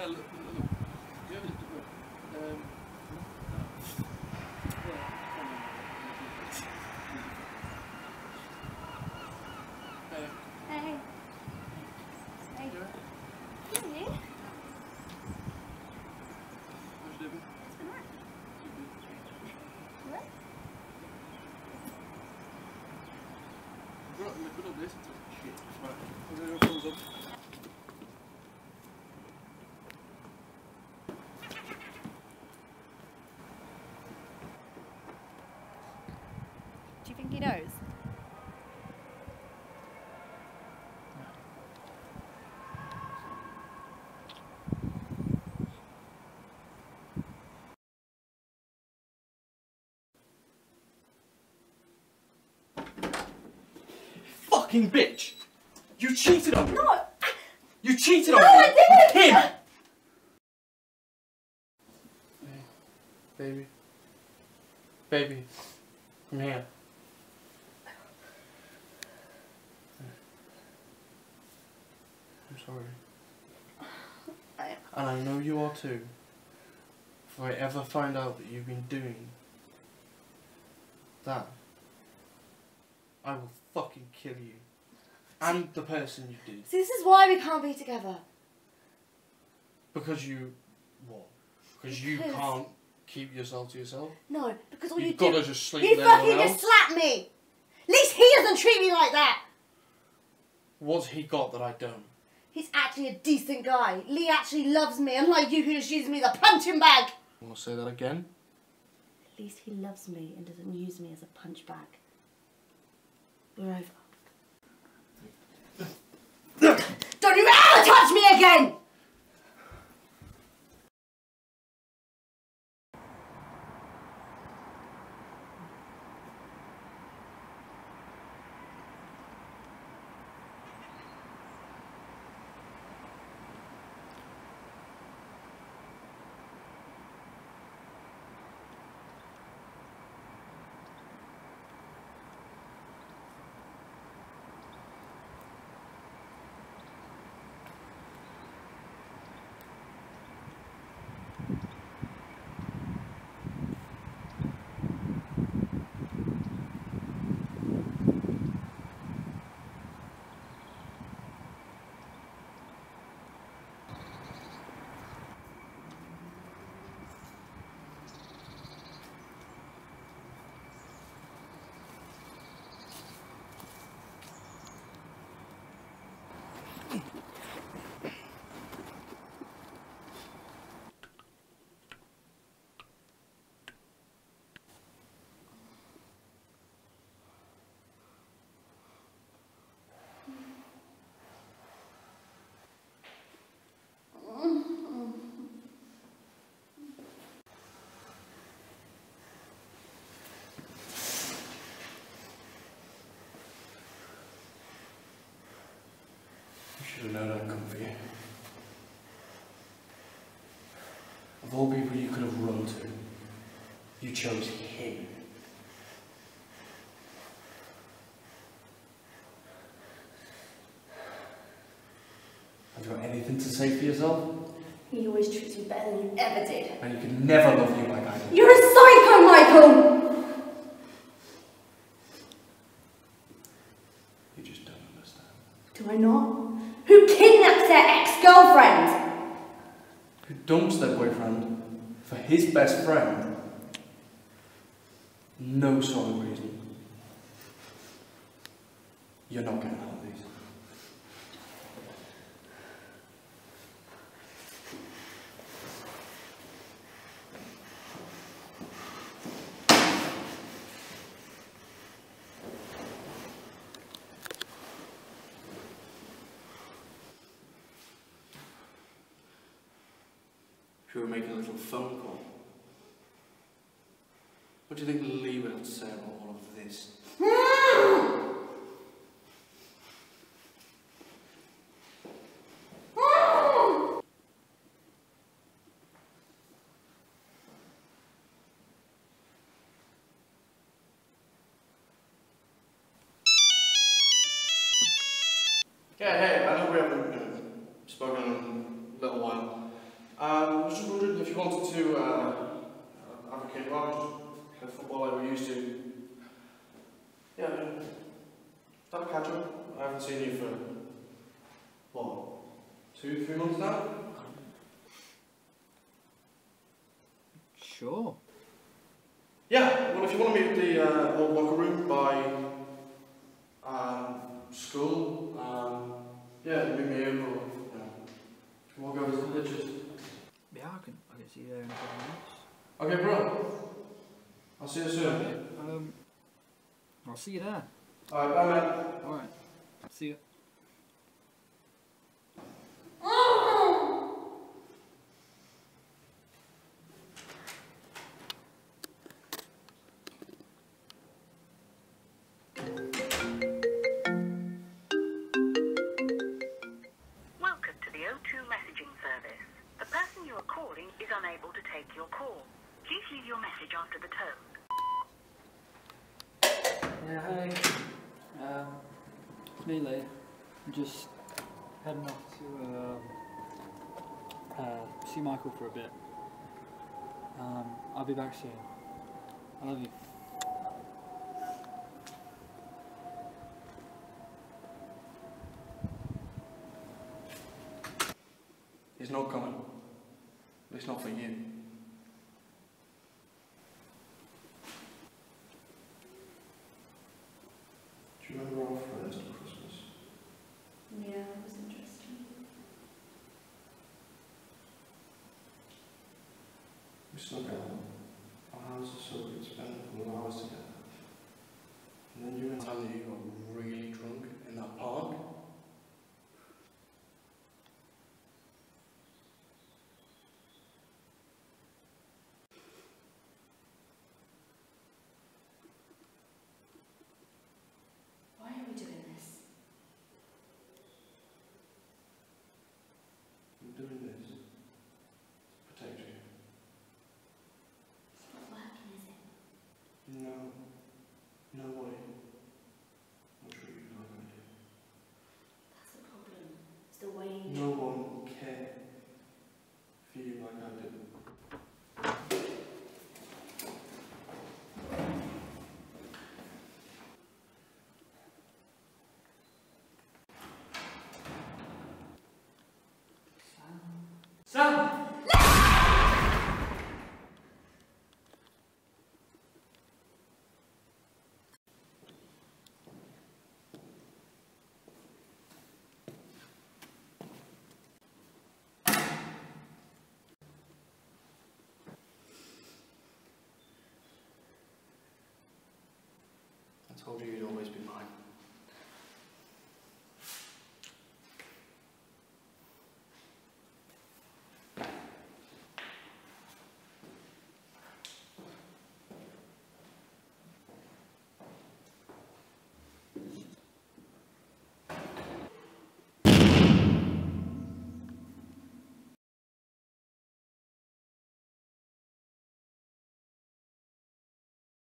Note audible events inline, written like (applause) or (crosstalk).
Yeah, look, look, look. Yeah, look, look. Um, yeah, Hey, Hey. Hey. you alright? Hey. How's you doing? What's going on? What? Right, I'm gonna put up this. Shit. Right, I'm gonna go thumbs up. Do you think he knows? Fucking bitch! You cheated on me! No! You cheated on No, me! I didn't! With him! Baby. Baby. Come here. I'm sorry. I- (sighs) And I know you are too. If I ever find out that you've been doing that, I will fucking kill you. And the person you did. See, this is why we can't be together. Because you. What? Because you Because- can't keep yourself to yourself? No, because all you You've do. gotta just sleep he with fucking everyone just else. slapped me! At least he doesn't treat me like that! What's he got that I don't? He's actually a decent guy. Lee actually loves me, unlike you who just uses me as a punching bag. Want to say that again? At least he loves me and doesn't use me as a punch bag. We're over. Don't you ever touch me again! Should have known I'd come for you. Of all people you could have run to, you chose him. Have you got anything to say for yourself? He always treats me better than you ever did. And you could never love you like I did. You're a psycho, Michael! You just don't understand. Do I not? Who kidnaps their ex-girlfriend? Who dumps their boyfriend for his best friend? No solid reason. You're not getting out of If you were making a little phone call, what do you think Lee would say about all of this? Yeah, hey, I know we haven't you spoken in a little while. Um, I was just wondering if you wanted to uh, have a kick around, just football like we used to. Yeah, yeah. have a catch up. I haven't seen you for, what, two, three months now? Sure. Yeah, well, if you want to meet at the uh, old locker room by um, school, um, yeah, meet me here or, you know, if you want to go to the pictures. Yeah, I can, I can see you there in a couple of minutes. Okay, bro. I'll see you soon. Um, I'll see you there. Alright, bye, man. Alright. See you. Take your call. Please leave your message after the tone. Yeah, hey. Um, it's me, Lee. I'm just heading off to uh, uh, see Michael for a bit. Um, I'll be back soon. I love you. He's not coming. At least not for you. Do you remember our friends at Christmas? Yeah, it was interesting. We snuck out. Our houses so we could spend a couple of hours together. And then you and Tanya got really drunk in that park. Why are we doing this? I'm doing this to protect you. It's not working, is it? No. No way. I'm sure you know I do. That's the problem. It's the way. No one cared for told you to